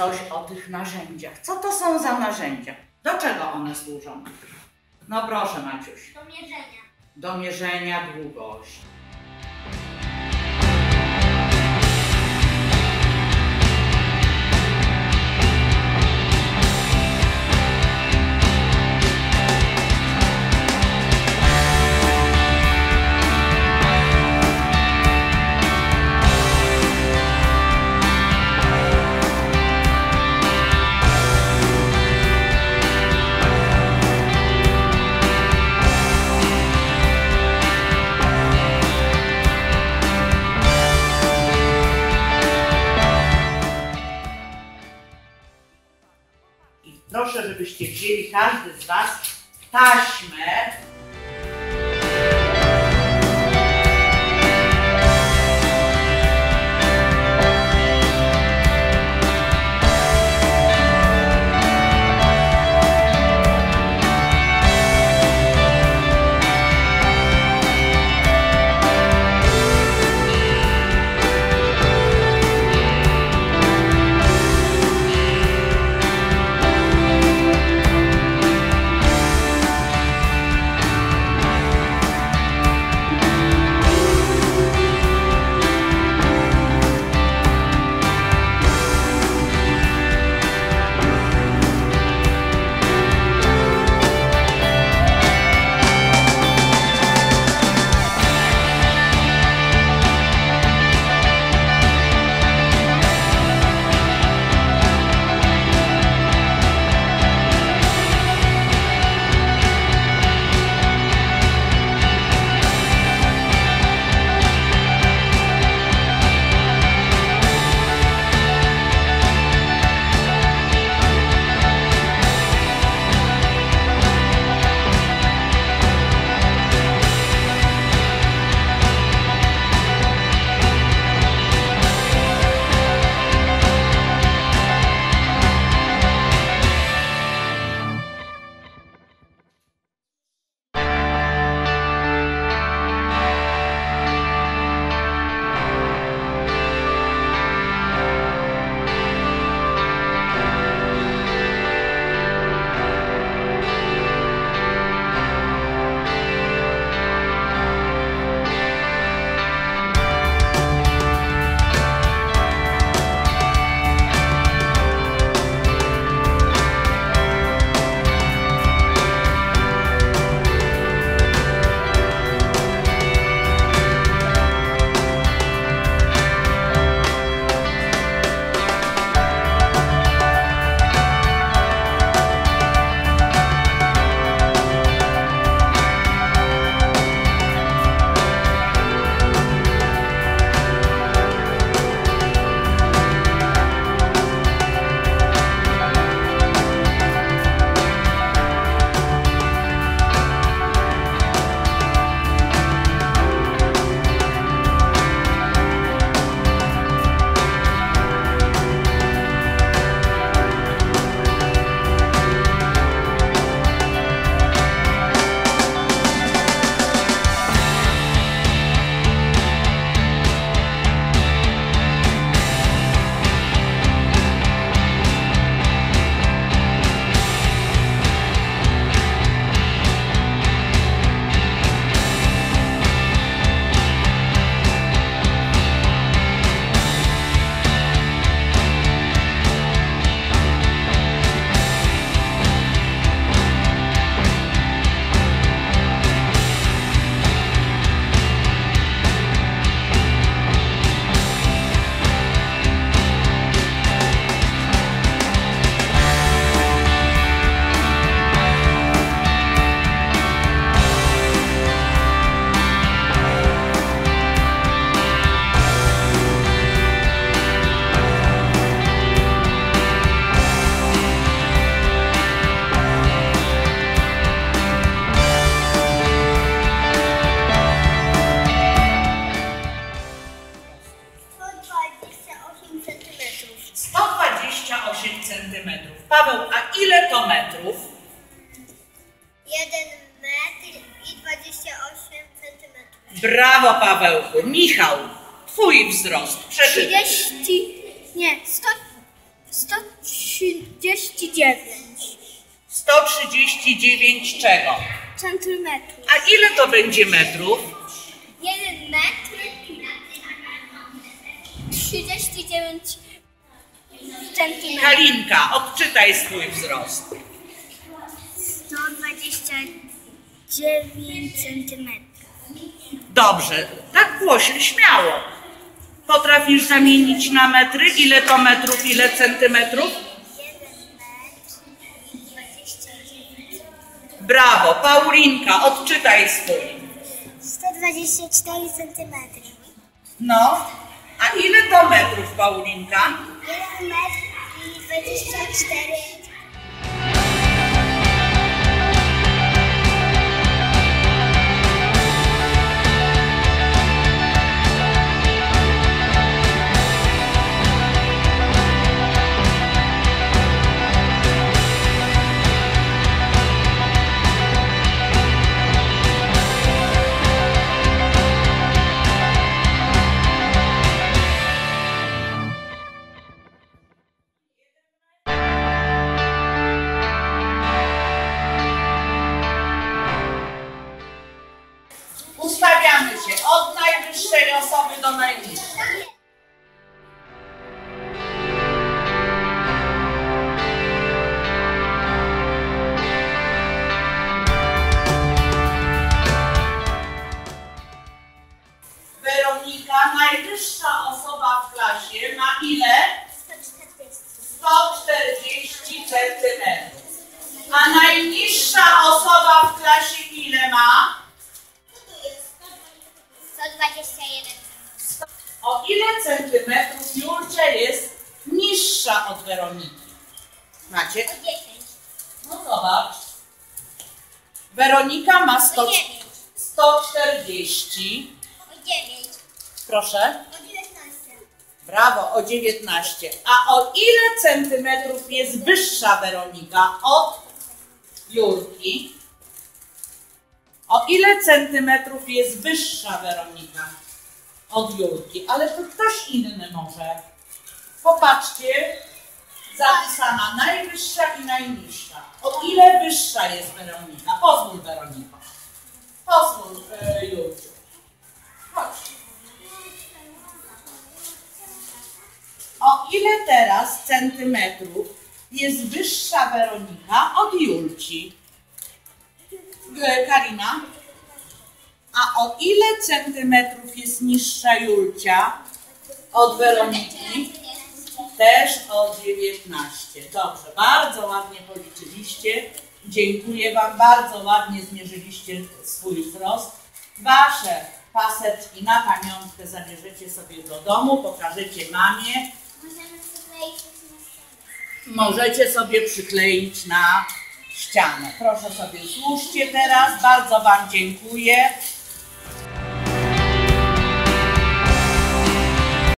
coś o tych narzędziach? Co to są za narzędzia? Do czego one służą? No proszę, Maciuś. Do mierzenia. Do mierzenia długości. Wzięli każdy z Was taśmę. Paweł, a ile to metrów? 1 metr i 28 centymetrów. Brawo, Pawełku. Michał, twój wzrost. Przeczytaj. 30, nie, 100, 139 139 czego? centymetrów. A ile to będzie metrów? 1 metr 39 centymetrów. Kalinka, odczytaj swój wzrost. 129 centymetrów. Dobrze, tak głośno, śmiało. Potrafisz zamienić na metry? Ile to metrów, ile centymetrów? 1 metr i 29. Brawo, Paulinka, odczytaj swój. 124 centymetry. No, a ile to metrów, Paulinka? 1 metr i 24 Ustawiamy najniższej. Weronika, najwyższa osoba w klasie ma ile? 140 centymetrów. A najniższa osoba w klasie ile ma? 121. O ile centymetrów Julcia jest niższa od Weroniki? Macie? 10. No zobacz. Weronika ma 100, 9. 140. O 9. Proszę. O 19. Brawo, o 19. A o ile centymetrów jest wyższa Weronika od Julki? O ile centymetrów jest wyższa Weronika od Julki? Ale to ktoś inny może. Popatrzcie, zapisana najwyższa i najniższa. O ile wyższa jest Weronika? Pozwól Weroniko. Pozwól e. Chodź. O ile teraz centymetrów jest wyższa Weronika od Julci? E, Karina? A o ile centymetrów jest niższa Julcia od Weroniki? Też o 19. Dobrze, bardzo ładnie policzyliście. Dziękuję Wam, bardzo ładnie zmierzyliście swój wzrost. Wasze paseczki na pamiątkę zabierzecie sobie do domu, pokażecie mamie. Możecie sobie przykleić na ścianę. Proszę sobie złóżcie teraz. Bardzo Wam dziękuję.